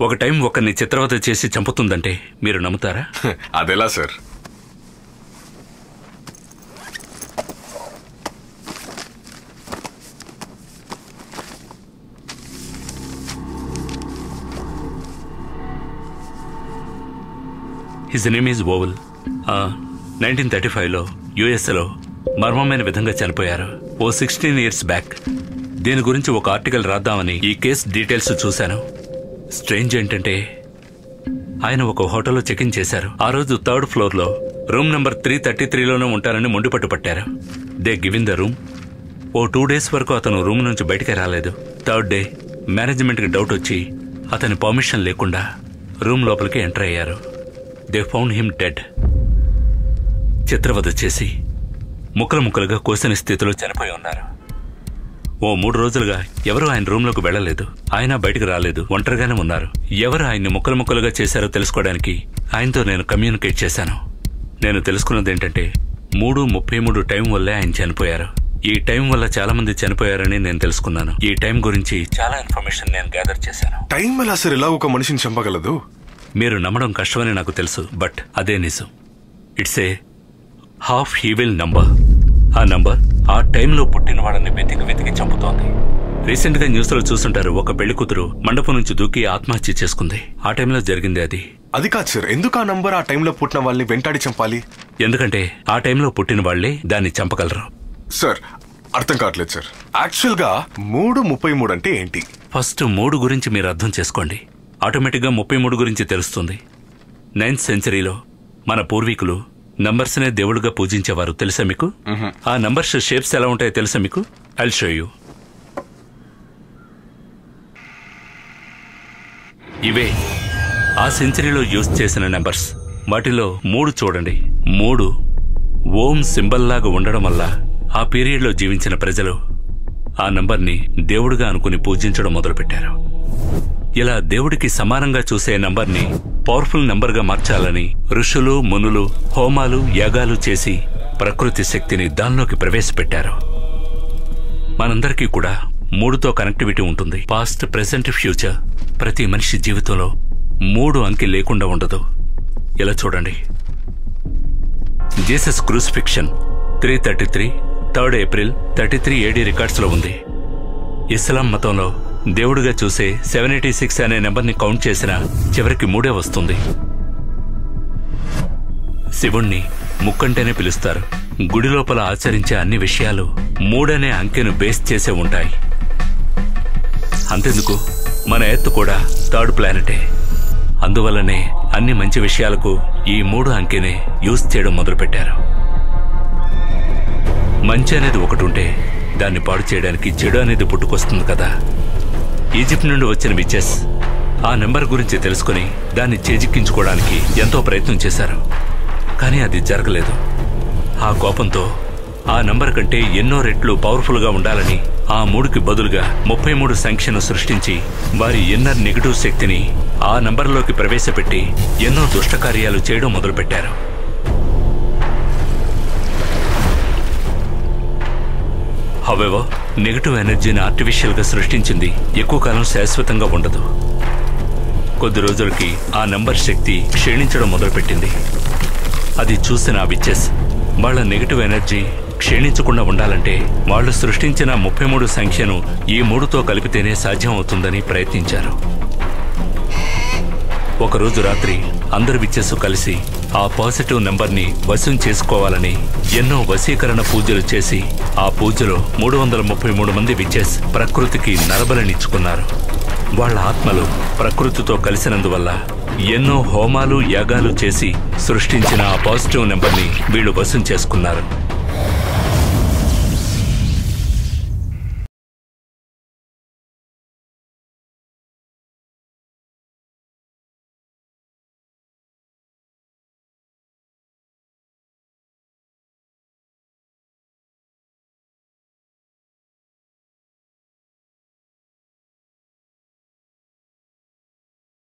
ఒక టైం ఒకరిని చిత్రవద చేసి చంపుతుందంటే మీరు నమ్ముతారా? అదెలా sir? His name is Oval nineteen thirty ఫైవ్లో యుఎస్లో మర్మమైన విధంగా చనిపోయారు. ఓ సిక్స్టీన్ ఇయర్స్ బ్యాక్ దీని గురించి ఒక ఆర్టికల్ రాద్దామని ఈ కేస్ డీటెయిల్స్ చూశాను. స్ట్రేంజ్ ఏంటంటే ఆయన ఒక హోటల్లో చెక్ ఇన్ చేశారు. ఆ రోజు థర్డ్ ఫ్లోర్లో రూమ్ నెంబర్ త్రీ థర్టీ త్రీలోనే ఉంటారని మొండిపట్టు పట్టారు. They given the room. Oh two days వరకు అతను రూమ్ నుంచి బయటికి రాలేదు. థర్డ్ డే మేనేజ్మెంట్కి డౌట్ వచ్చి అతని పర్మిషన్ లేకుండా రూమ్ లోపలికి ఎంటర్ అయ్యారు. They found him dead. చిత్రవధ చేసి ముక్కలు ముక్కలుగా కోసిన స్థితిలో చనిపోయి ఉన్నారు. ఓ మూడు రోజులుగా ఎవరు ఆయన రూమ్లోకి వెళ్ళలేదు. ఆయన బయటికి రాలేదు. ఒంటరిగానే ఉన్నారు. ఎవరు ఆయన్ని ముక్కలు ముక్కలుగా చేశారో తెలుసుకోవడానికి ఆయనతో నేను కమ్యూనికేట్ చేశాను. నేను తెలుసుకున్నది ఏంటంటే మూడు ముప్పై మూడు టైం వల్లే ఆయన చనిపోయారు. ఈ టైం వల్ల చాలా మంది చనిపోయారని నేను తెలుసుకున్నాను. ఈ టైం గురించి చాలా ఇన్ఫర్మేషన్ నేను గ్యాదర్ చేశాను. టైం ఎలా సార్ ఇలా ఒక మనిషిని చంపగలదు? మీరు నమ్మడం కష్టమని నాకు తెలుసు బట్ అదే నిజం. It's a half evil number. ఆ నంబర్ ఆ టైంలో పుట్టిన వాళ్ళని వెతికి వెతికి చంపుతోంది. రీసెంట్గా న్యూస్లో చూస్తుంటారు ఒక పెళ్ళి కూతురు మండపం నుంచి దూకి ఆత్మహత్య చేసుకుంది. ఆ టైంలో జరిగింది అది. అది కాదు సార్ ఎందుకు ఆ నంబర్ ఆ టైంలో పుట్టిన వాళ్ళని వెంటాడి చంపాలి? ఎందుకంటే ఆ టైంలో పుట్టిన వాళ్ళే దాన్ని చంపగలరు. సార్ అర్థం కావట్లేదు సార్. యాక్చువల్గా మూడు ముప్పై మూడు అంటే ఏంటి? ఫస్ట్ మూడు గురించి మీరు అర్థం చేసుకోండి. ఆటోమేటిక్గా ముప్పై మూడు గురించి తెలుస్తుంది. నైన్త్ సెంచరీలో మన పూర్వీకులు నంబర్స్నే దేవుడుగా పూజించేవారు తెలుసా మీకు? ఆ నంబర్స్ షేప్స్ ఎలా ఉంటాయో తెలుసా మీకు? ఐల్ షో యూ ఇవే ఆ సెంచరీలో యూజ్ చేసిన నెంబర్స్. వాటిలో మూడు చూడండి. మూడు ఓం సింబల్ లాగా ఉండడం వల్ల ఆ పీరియడ్లో జీవించిన ప్రజలు ఆ నంబర్ని దేవుడిగా అనుకుని పూజించడం మొదలుపెట్టారు. ఇలా దేవుడికి సమానంగా చూసే నంబర్ని పవర్ఫుల్ నెంబర్గా మార్చాలని ఋషులు మునులు హోమాలు యాగాలు చేసి ప్రకృతి శక్తిని దానిలోకి ప్రవేశపెట్టారు. మనందరికీ కూడా మూడుతో కనెక్టివిటీ ఉంటుంది. Past present future. ప్రతి మనిషి జీవితంలో మూడు అంకె లేకుండా ఉండదు. ఇలా చూడండి. Jesus crucifixion three thirty three third April thirty three AD రికార్డ్స్లో ఉంది. ఇస్లాం మతంలో దేవుడిగా చూసే సెవెన్ ఎయిటీ సిక్స్ అనే నెంబర్ని కౌంట్ చేసినా చివరికి మూడే వస్తుంది. శివుణ్ణి ముక్కంటేనే పిలుస్తారు. గుడి లోపల ఆచరించే అన్ని విషయాలు మూడనే అంకెను బేస్ చేసే ఉంటాయి. అంతెందుకు? మన ఎత్తు కూడా థర్డ్ ప్లానెటే. అందువల్లనే అన్ని మంచి విషయాలకు ఈ మూడు అంకెనే యూజ్ చేయడం మొదలుపెట్టారు. మంచి అనేది ఒకటి ఉంటే దాన్ని పాడు చేయడానికి చెడు అనేది పుట్టుకొస్తుంది కదా. ఈజిప్ట్ నుండి వచ్చిన విచెస్ ఆ నెంబర్ గురించి తెలుసుకుని దాన్ని చేజిక్కించుకోవడానికి ఎంతో ప్రయత్నం చేశారు. కానీ అది జరగలేదు. ఆ కోపంతో ఆ నంబర్ కంటే ఎన్నో రెట్లు పవర్ఫుల్గా ఉండాలని ఆ మూడుకి బదులుగా ముప్పై మూడు సంఖ్యను సృష్టించి వారి ఎన్నర్ నెగటివ్ శక్తిని ఆ నంబర్లోకి ప్రవేశపెట్టి ఎన్నో దుష్టకార్యాలు చేయడం మొదలుపెట్టారు. హవెవర్ నెగటివ్ ఎనర్జీని ఆర్టిఫిషియల్గా సృష్టించింది ఎక్కువ కాలం శాశ్వతంగా ఉండదు. కొద్ది రోజులకి ఆ నంబర్ శక్తి క్షీణించడం మొదలుపెట్టింది. అది చూసిన ఆ విచ్చెస్ వాళ్ళ నెగటివ్ ఎనర్జీ క్షీణించకుండా ఉండాలంటే వాళ్ళు సృష్టించిన ముప్పై మూడు సంఖ్యను ఈ మూడుతో కలిపితేనే సాధ్యం అవుతుందని ప్రయత్నించారు. ఒకరోజు రాత్రి అందరి విచ్చెస్సు కలిసి ఆ పాజిటివ్ నెంబర్ని వశం చేసుకోవాలని ఎన్నో వశీకరణ పూజలు చేసి ఆ పూజలో మూడు వందల ముప్పై మూడు మంది విచ్చెస్ ప్రకృతికి నరబలనిచ్చుకున్నారు. వాళ్ళ ఆత్మలు ప్రకృతితో కలిసినందువల్ల ఎన్నో హోమాలు యాగాలు చేసి సృష్టించిన ఆ పాజిటివ్ నెంబర్ని వీళ్ళు వశం చేసుకున్నారు.